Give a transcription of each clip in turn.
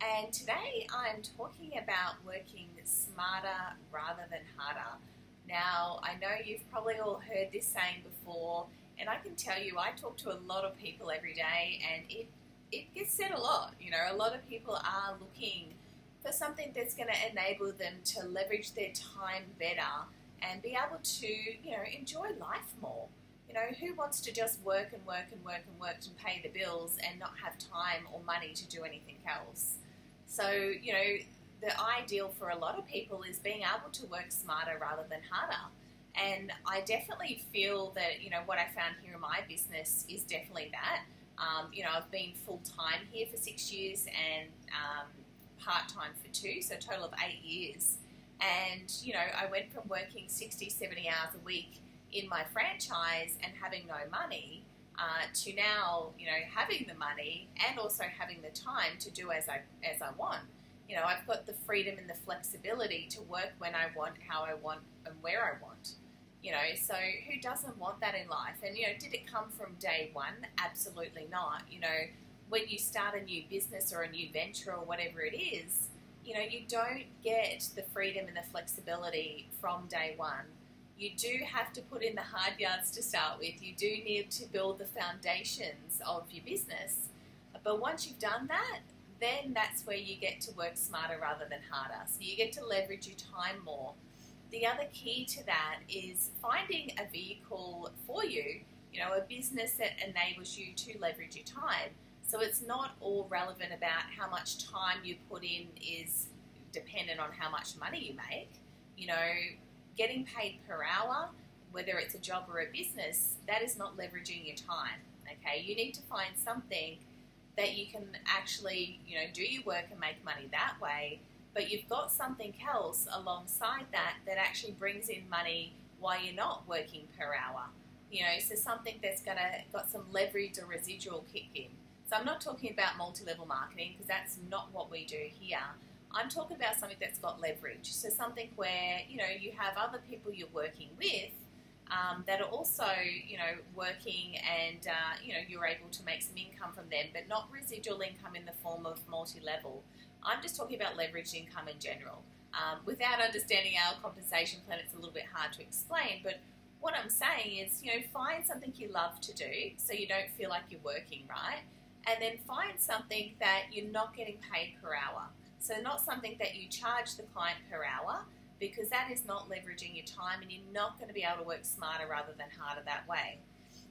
and today I'm talking about working smarter rather than harder. Now, I know you've probably all heard this saying before, and I can tell you I talk to a lot of people every day, and it, it gets said a lot. You know, a lot of people are looking for something that's going to enable them to leverage their time better and be able to, you know, enjoy life more. You know, who wants to just work and work and work and work and pay the bills and not have time or money to do anything else? So, you know, the ideal for a lot of people is being able to work smarter rather than harder. And I definitely feel that, you know, what I found here in my business is definitely that. Um, you know, I've been full time here for six years and um, part time for two, so total of eight years. And, you know, I went from working 60, 70 hours a week in my franchise and having no money uh, to now, you know, having the money and also having the time to do as I, as I want. You know, I've got the freedom and the flexibility to work when I want, how I want, and where I want. You know, so who doesn't want that in life? And, you know, did it come from day one? Absolutely not. You know, when you start a new business or a new venture or whatever it is, you know, you don't get the freedom and the flexibility from day one. You do have to put in the hard yards to start with. You do need to build the foundations of your business. But once you've done that, then that's where you get to work smarter rather than harder. So you get to leverage your time more. The other key to that is finding a vehicle for you, you know, a business that enables you to leverage your time. So it's not all relevant about how much time you put in is dependent on how much money you make. You know, getting paid per hour, whether it's a job or a business, that is not leveraging your time. Okay, you need to find something that you can actually, you know, do your work and make money that way, but you've got something else alongside that that actually brings in money while you're not working per hour. You know, so something that's gonna got some leverage or residual kick in. So I'm not talking about multi-level marketing because that's not what we do here. I'm talking about something that's got leverage. So something where you know you have other people you're working with um, that are also you know working and uh, you know you're able to make some income from them, but not residual income in the form of multi-level. I'm just talking about leveraged income in general. Um, without understanding our compensation plan, it's a little bit hard to explain, but what I'm saying is, you know, find something you love to do so you don't feel like you're working, right? and then find something that you're not getting paid per hour. So, not something that you charge the client per hour because that is not leveraging your time and you're not going to be able to work smarter rather than harder that way.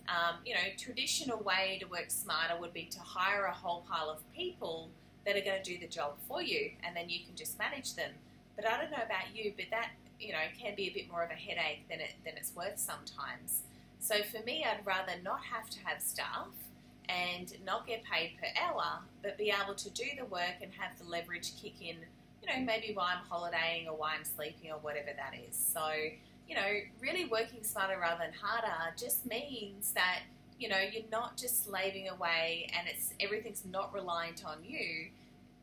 Um, you know, traditional way to work smarter would be to hire a whole pile of people that are going to do the job for you and then you can just manage them. But I don't know about you, but that, you know, can be a bit more of a headache than, it, than it's worth sometimes. So for me, I'd rather not have to have staff and not get paid per hour, but be able to do the work and have the leverage kick in, you know, maybe while I'm holidaying or while I'm sleeping or whatever that is. So, you know, really working smarter rather than harder just means that, you know, you're not just slaving away and it's everything's not reliant on you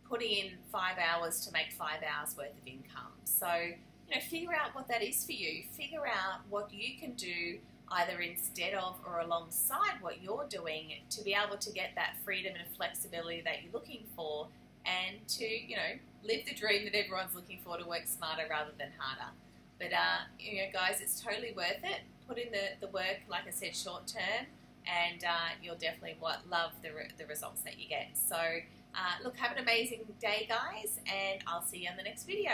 putting in five hours to make five hours worth of income. So, you know, figure out what that is for you. Figure out what you can do either instead of or alongside what you're doing to be able to get that freedom and flexibility that you're looking for and to, you know, live the dream that everyone's looking for to work smarter rather than harder. But, uh, you know, guys, it's totally worth it. Put in the, the work, like I said, short term, and uh, you'll definitely what, love the, re- the results that you get. So, uh, look, have an amazing day, guys, and I'll see you on the next video.